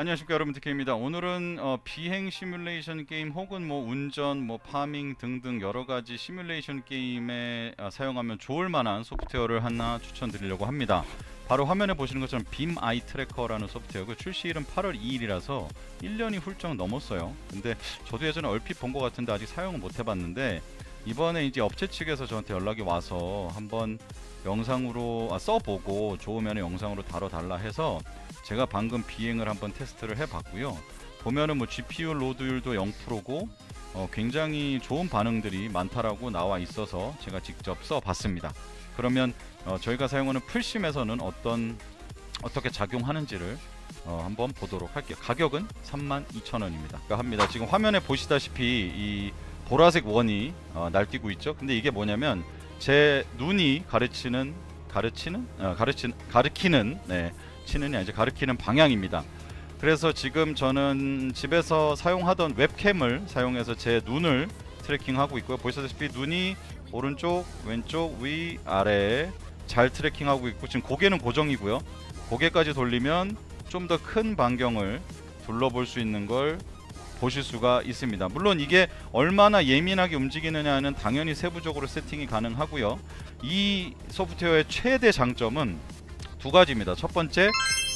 안녕하십니까 여러분. 디케입니다. 오늘은 어, 비행 시뮬레이션 게임 혹은 뭐 운전 뭐 farming 등등 여러가지 시뮬레이션 게임에 어, 사용하면 좋을 만한 소프트웨어를 하나 추천드리려고 합니다. 바로 화면에 보시는 것처럼 Beam Eye Tracker라는 소프트웨어고 출시일은 8월 2일이라서 1년이 훌쩍 넘었어요. 근데 저도 예전에 얼핏 본 것 같은데 아직 사용은 못 해봤는데 이번에 이제 업체 측에서 저한테 연락이 와서 한번 영상으로 아, 써보고 좋으면 영상으로 다뤄달라 해서 제가 방금 비행을 한번 테스트를 해봤고요. 보면은 뭐 GPU 로드율도 0%고 어, 굉장히 좋은 반응들이 많다라고 나와 있어서 제가 직접 써봤습니다. 그러면 어, 저희가 사용하는 풀심에서는 어떤 어떻게 작용하는지를 어, 한번 보도록 할게요. 가격은 32,000원입니다. 합니다. 지금 화면에 보시다시피 이 보라색 원이 어, 날뛰고 있죠. 근데 이게 뭐냐면 제 눈이 가르치는 가르치는 어, 가르치 가르키는 네, 치느냐 이제 가르키는 방향입니다. 그래서 지금 저는 집에서 사용하던 웹캠을 사용해서 제 눈을 tracking하고 있고요. 보시다시피 눈이 오른쪽, 왼쪽, 위, 아래 잘 tracking하고 있고 지금 고개는 고정이고요. 고개까지 돌리면 좀 더 큰 반경을 둘러볼 수 있는 걸 보실 수가 있습니다. 물론 이게 얼마나 예민하게 움직이느냐는 당연히 세부적으로 세팅이 가능하고요. 이 소프트웨어의 최대 장점은 두 가지입니다. 첫 번째,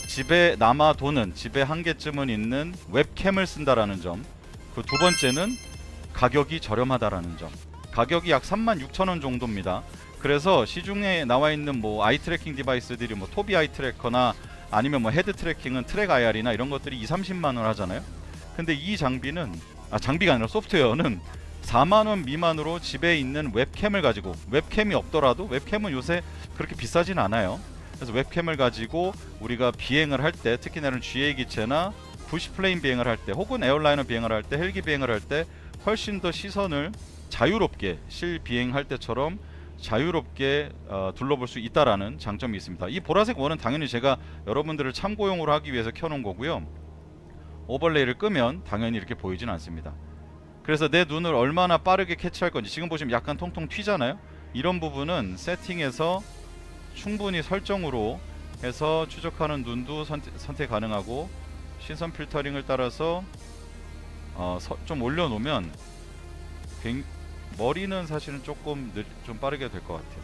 집에 남아 도는 집에 한 개쯤은 있는 웹캠을 쓴다라는 점. 그 두 번째는 가격이 저렴하다라는 점. 가격이 약 36,000원 정도입니다. 그래서 시중에 나와 있는 뭐 eye tracking device들이 뭐 Tobii Eye Tracker나 아니면 뭐 head tracking은 TrackIR이나 이런 것들이 2, 30만 원 하잖아요. 근데 이 장비는 아 장비가 아니라 소프트웨어는 4만 원 미만으로 집에 있는 웹캠을 가지고 웹캠이 없더라도 웹캠은 요새 그렇게 비싸진 않아요. 그래서 웹캠을 가지고 우리가 비행을 할 때 특히나 이런 GA 기체나 bush plane 비행을 할 때 혹은 airliner 비행을 할 때 헬기 비행을 할 때 훨씬 더 시선을 자유롭게 실 비행할 때처럼 자유롭게 어, 둘러볼 수 있다라는 장점이 있습니다. 이 보라색 원은 당연히 제가 여러분들을 참고용으로 하기 위해서 켜놓은 거고요. 오버레이를 끄면 당연히 이렇게 보이진 않습니다. 그래서 내 눈을 얼마나 빠르게 캐치할 건지 지금 보시면 약간 통통 튀잖아요. 이런 부분은 세팅에서 충분히 설정으로 해서 추적하는 눈도 선택, 선택 가능하고 시선 필터링을 따라서 어, 서, 좀 올려놓으면 굉, 머리는 사실은 조금 느, 좀 빠르게 될 것 같아요.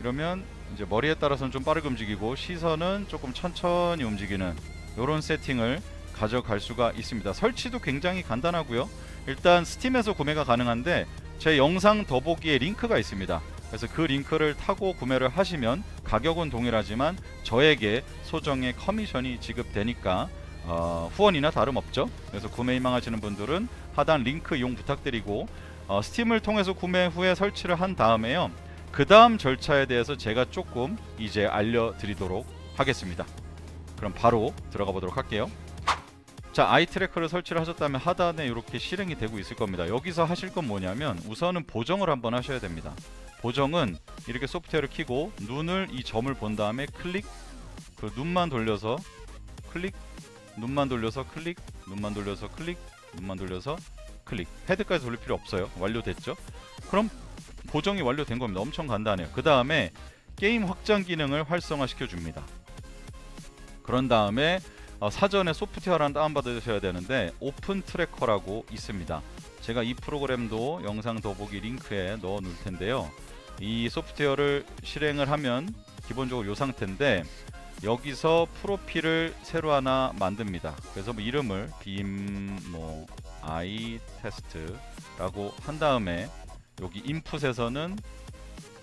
이러면 이제 머리에 따라서는 좀 빠르게 움직이고 시선은 조금 천천히 움직이는 이런 세팅을 가져갈 수가 있습니다. 설치도 굉장히 간단하고요. 일단 Steam에서 구매가 가능한데 제 영상 더보기에 링크가 있습니다. 그래서 그 링크를 타고 구매를 하시면 가격은 동일하지만 저에게 소정의 커미션이 지급되니까 어, 후원이나 다름없죠. 그래서 구매 희망하시는 분들은 하단 링크 이용 부탁드리고 어, Steam을 통해서 구매 후에 설치를 한 다음에요. 그 다음 절차에 대해서 제가 조금 이제 알려드리도록 하겠습니다. 그럼 바로 들어가 보도록 할게요. 자 Eye Tracker를 설치를 하셨다면 하단에 이렇게 실행이 되고 있을 겁니다. 여기서 하실 건 뭐냐면 우선은 보정을 한번 하셔야 됩니다. 보정은 이렇게 소프트웨어를 키고 눈을 이 점을 본 다음에 클릭 그 눈만 돌려서 클릭 눈만 돌려서 클릭 눈만 돌려서 클릭 눈만 돌려서 클릭. 헤드까지 돌릴 필요 없어요. 완료됐죠? 그럼 보정이 완료된 겁니다. 엄청 간단해요. 그 다음에 게임 확장 기능을 활성화 시켜 줍니다. 그런 다음에 어, 사전에 소프트웨어를 하나 다운받으셔야 되는데 OpenTrack이라고 있습니다 제가 이 프로그램도 영상 더보기 링크에 넣어 놓을 텐데요 이 소프트웨어를 실행을 하면 기본적으로 이 상태인데 여기서 프로필을 새로 하나 만듭니다. 그래서 뭐 이름을 Beam 뭐 Eye 테스트라고 한 다음에 여기 인풋에서는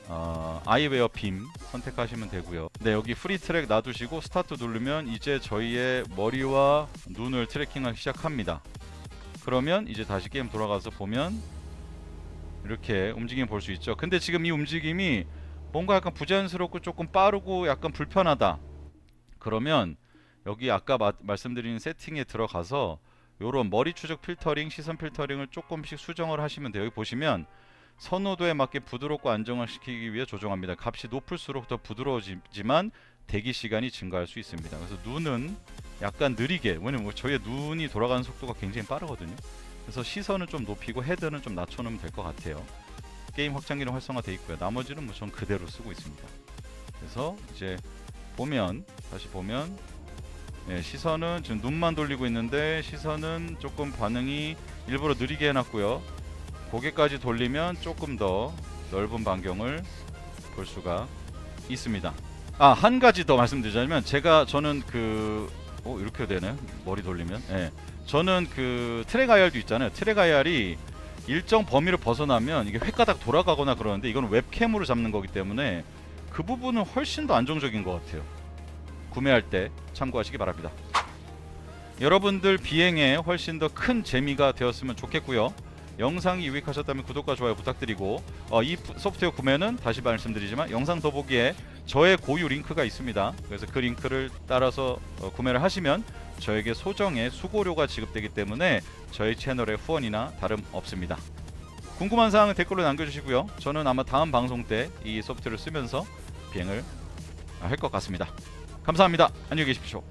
어, Eyeware Beam 선택하시면 되고요. 네 여기 FreeTrack 놔두시고 스타트 누르면 이제 저희의 머리와 눈을 tracking하기 시작합니다. 그러면 이제 다시 게임 돌아가서 보면 이렇게 움직임 볼 수 있죠 근데 지금 이 움직임이 뭔가 약간 부자연스럽고 조금 빠르고 약간 불편하다 그러면 여기 아까 마, 말씀드린 세팅에 들어가서 요런 머리 추적 필터링 시선 필터링을 조금씩 수정을 하시면 돼요 여기 보시면 선호도에 맞게 부드럽고 안정을 시키기 위해 조정합니다. 값이 높을수록 더 부드러워지지만 대기 시간이 증가할 수 있습니다. 그래서 눈은 약간 느리게 왜냐면 뭐 저희의 눈이 돌아가는 속도가 굉장히 빠르거든요. 그래서 시선을 좀 높이고 헤드는 좀 낮춰놓으면 될 것 같아요. 게임 확장기는 활성화되어 있고요. 나머지는 뭐 전 그대로 쓰고 있습니다. 그래서 이제 보면 다시 보면 예, 시선은 지금 눈만 돌리고 있는데 시선은 조금 반응이 일부러 느리게 해놨고요. 고개까지 돌리면 조금 더 넓은 반경을 볼 수가 있습니다. 아 한 가지 더 말씀드리자면 제가 저는 그 어, 이렇게 되네 머리 돌리면? 예. 저는 그 트랙 IR도 있잖아요. 트랙 IR이 일정 범위를 벗어나면 이게 획가닥 돌아가거나 그러는데 이건 웹캠으로 잡는 거기 때문에 그 부분은 훨씬 더 안정적인 것 같아요. 구매할 때 참고하시기 바랍니다. 여러분들 비행에 훨씬 더 큰 재미가 되었으면 좋겠고요 영상이 유익하셨다면 구독과 좋아요 부탁드리고 어, 이 푸- 소프트웨어 구매는 다시 말씀드리지만 영상 더보기에 저의 고유 링크가 있습니다. 그래서 그 링크를 따라서 어, 구매를 하시면 저에게 소정의 수고료가 지급되기 때문에 저희 채널의 후원이나 다름 없습니다. 궁금한 사항은 댓글로 남겨주시고요. 저는 아마 다음 방송 때 이 소프트웨어를 쓰면서 비행을 할 것 같습니다. 감사합니다. 안녕히 계십시오.